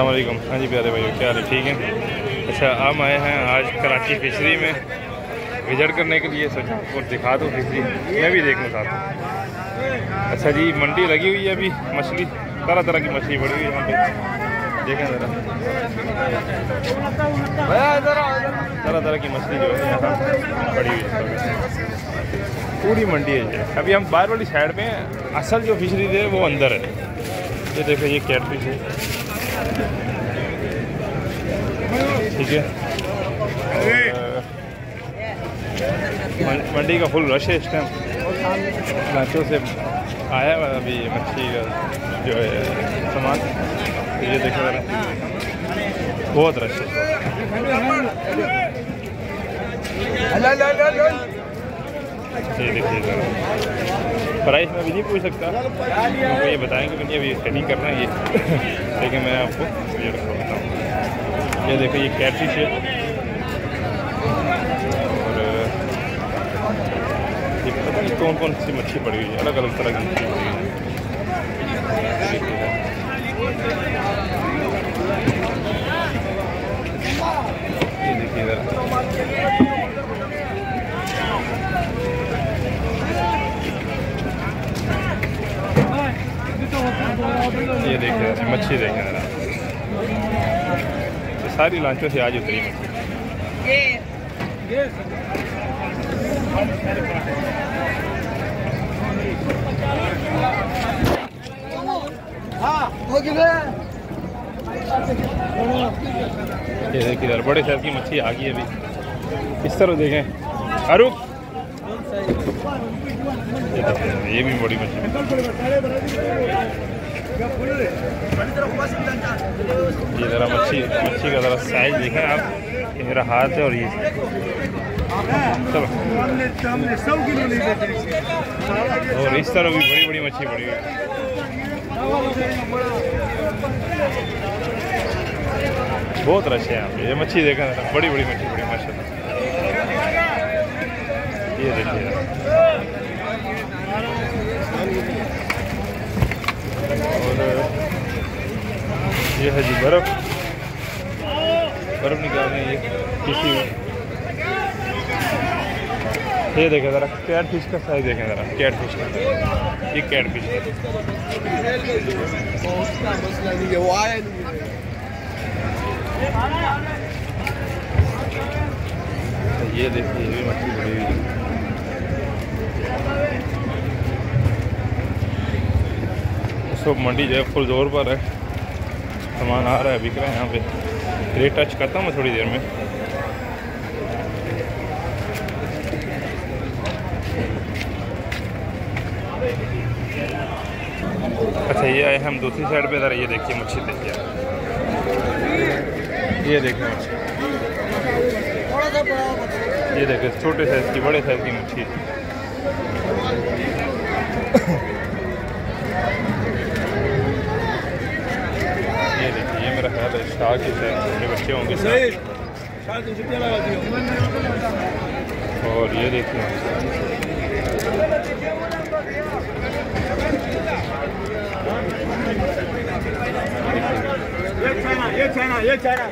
अलैक्म हाँ जी प्यारे भाई क्या हाल है? ठीक है? अच्छा हम आए हैं आज कराची फिशरी में। विज़िट करने के लिए सोचा आपको दिखा दो फिशरी। मैं भी चाहता हूँ। अच्छा जी, मंडी लगी हुई है अभी, मछली। तरह तरह की मछली पड़ी हुई है यहाँ पे। देखें ज़रा। तरह तरह की मछली जो है यहाँ पड़ी हुई है। पूरी मंडी है अभी हम बाहर वाली साइड में असल जो फिशरी है, वो अंदर है। ये देखो, ये कैटफिश है। ठीक है। मंडी का फुल रश है इस टाइम लाचों से आया हुआ अभी मच्छी का जो है सामान। तो ये देखो बहुत रश है। ये देखिए ज़रा प्राइस में अभी नहीं पूछ सकता। आपको ये बताएँगे कि नहीं, अभी सेटिंग करना है ये। लेकिन मैं आपको ये बताऊँ ये देखो, ये कैटफिश है। और, ये पता नहीं कौन कौन सी मच्छी पड़ी हुई है। अलग अलग तरह की मच्छी पड़ी हुई है। देखिए इधर। ये जरा, मच्छी देखें जरा ये सारी लांचों से आज उतरी। मच्छी ये देखिए इधर बड़े शहर की मच्छी आ गई अभी। इस तरह देखें। देखिए ये भी बड़ी मछली ये ज़रा मच्छी मच्छी का ज़रा साइज़ देखें आप मेरा हाथ है और ये। और इस तरह भी बड़ी बड़ी मच्छी पड़ी हुई। बहुत रश है यहाँ पे। ये मच्छी देखा बड़ी बड़ी मच्छी पड़ी माशा ये देखिए। ये है जी बर्फ़। बर्फ़ निकाल रहे ये किसी में ये देखें ज़रा कैट फ़िश का साइज़ देखें ज़रा कैट फ़िश का। ये कैट फ़िश का। ये देखिए, ये मछली बड़ी हुई वक्त मंडी जो है फुल ज़ोर पर है। सामान आ रहा है, बिक रहा है यहाँ पे। रेट टच करता हूँ मैं थोड़ी देर में। अच्छा ये आए हम दूसरी साइड पे, ज़रा ये देखिए, मच्छी देखिए। ये देखिए ये देखिए, छोटे साइज़ की, बड़े साइज़ की मच्छी ये देखिए ये मेरा ख्याल है छोटे बच्चे होंगे शायद। और ये देखिए ये चाइना ये चाइना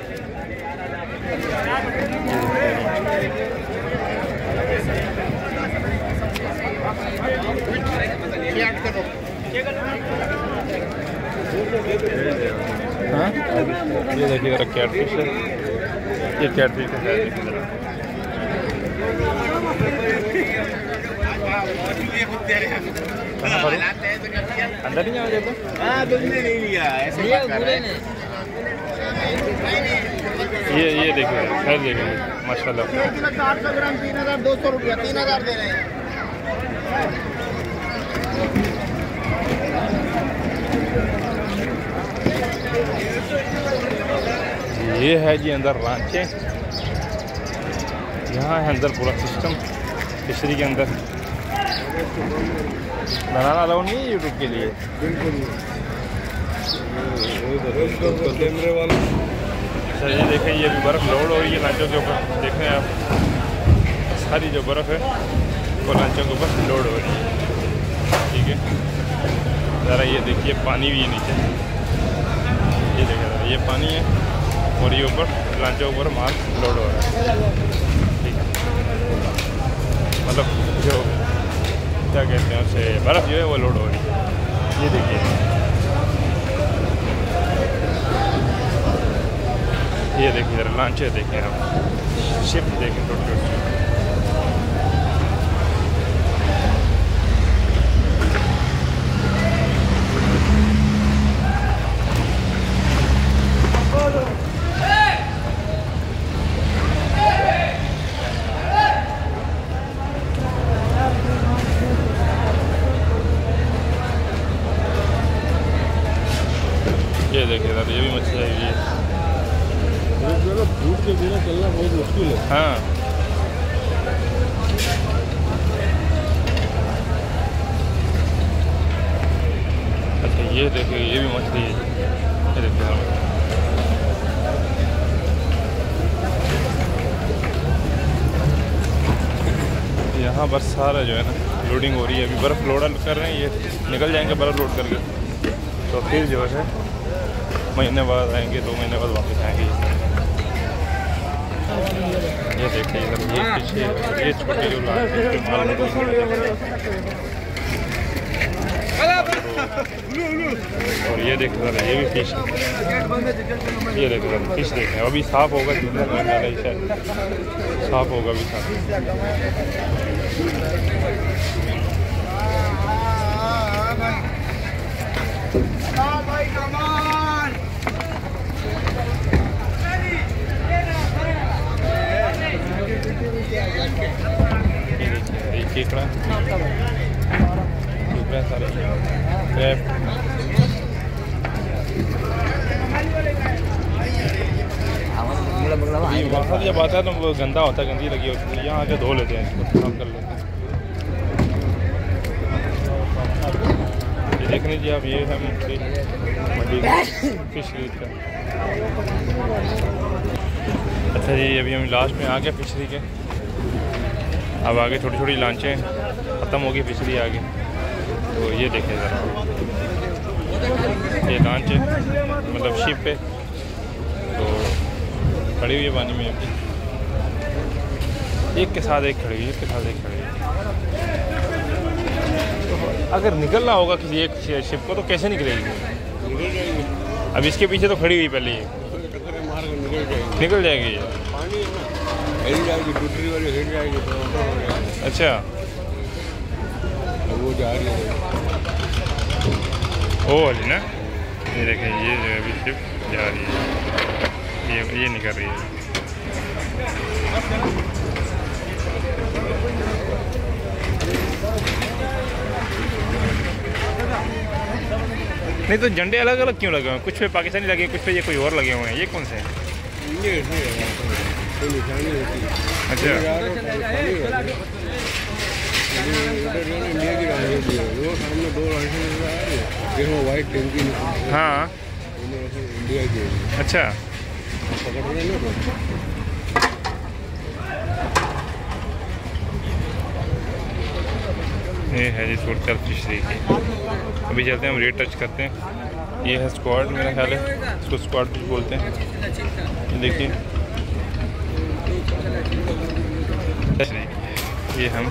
हाँ? ये देखिए ज़रा कैटफिश है। ये कैटफिश है? अंदर नहीं आया जाता हाँ तुमने नहीं लिया ऐसे बात कर रहे हैं। ये ये देखिए साइज़ देखिए माशाल्लाह। आठ सौ ग्राम तीन हज़ार दो सौ रुपया तीन हज़ार दे रहे हैं। ये है जी अंदर रांचे। यहाँ है अंदर पूरा सिस्टम फिशरी के अंदर। बनाना अलाउ नहीं है यूट्यूब के लिए? अच्छा ये देखें, ये बर्फ़ लोड हो रही है लांचों के ऊपर। देखें आप, सारी जो बर्फ़ है, वो लांचों के ऊपर लोड हो रही है। ठीक है? ज़रा ये देखिए, पानी भी है नीचे। ये देखें ज़रा ये पानी है और ये ऊपर, लांचे ऊपर माल लोड हो रहा है। ठीक है। मतलब जो क्या कहते हैं उसे, बर्फ़ जो है वो लोड हो रही है। ये देखिए। ये देखिए लांचे देखें आप। शिप देखें छोटे ये देखिए सर ये भी मछली है ये। धूप के बिना चलना बहुत मुश्किल है। हाँ अच्छा ये देखिए ये भी मछली है। ये हाँ। यहाँ बस सारा जो है ना लोडिंग हो रही है। अभी बर्फ़ लोड कर रहे हैं, ये निकल जाएँगे बर्फ़ लोड करके। तो फिर जो है महीने बाद आएँगे दो महीने बाद वापस आएँगे ये देखिए इधर ये पीछे ये छोटे जो हैं, हो रहा है। और ये देखो जरा ये भी फ़िश है। ये देखो जरा फ़िश देखें अभी साफ़ होगा ही साफ़ होगा अभी साफ़ भाई कमान ये ये केकड़ा केकड़ा सारे बाहर जब आता है तो वो गंदा होता है, गंदी लगी होती है। यहाँ आके धो लेते हैं, इसको साफ़ कर लेते हैं। देख लीजिए आप, ये है मछली मंडी फिशरी का अच्छा जी, अभी हम लास्ट में आ गए फिशरी के। अब आगे छोटी छोटी लांचें ख़त्म होगी पिछली आगे। तो ये देखें ज़रा। ये लांच है मतलब शिप पे। तो खड़ी हुई है पानी में अभी। एक के साथ एक खड़ी हुई एक के साथ एक खड़ी हुई तो अगर निकलना होगा किसी एक शिप को तो कैसे निकलेगी? अब इसके पीछे तो खड़ी हुई पहले ये निकल जाएगी। ये हिल जाएगी दूसरी वाली हिल जाएगी तो अच्छा। वो जा रही है। वो वाली ना? ये देखें ये जो अभी शिप जा रही है। ये ये निकल रही है। नहीं तो झंडे अलग अलग क्यों लगे हुए हैं? कुछ पे पाकिस्तानी लगे हैं, कुछ पे ये कोई और लगे हुए हैं। ये कौन से हैं। कोई निशानी होती अच्छा। इंडिया की रानी भी है। वो सामने दो वाइट है इंडिया की अच्छा। ये है जी सूरतल फिशरी की अभी चलते हैं, हम रेट टच करते हैं। ये है स्क्वाड मेरा ख्याल है। इसको स्क्वाड फ़िश बोलते हैं। देखिए। ये हम